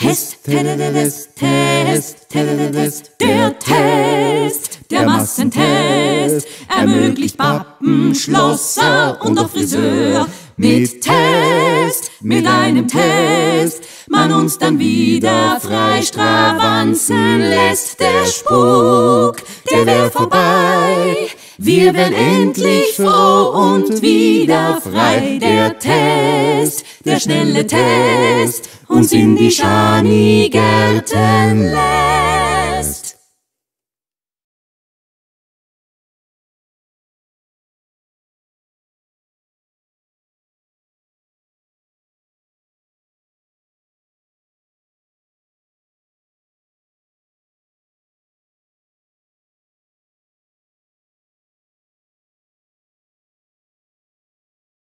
Test, Test, Test, Test, der Test, der Massentest ermöglicht Pappen, Schlosser und auch Friseur mit Test, mit einem Test, man uns dann wieder frei stravanzen lässt. Der Spuk, der wär vorbei, wir wären endlich froh und wieder frei. Der Test, der schnelle Test, uns in die Schani-Gärten lässt.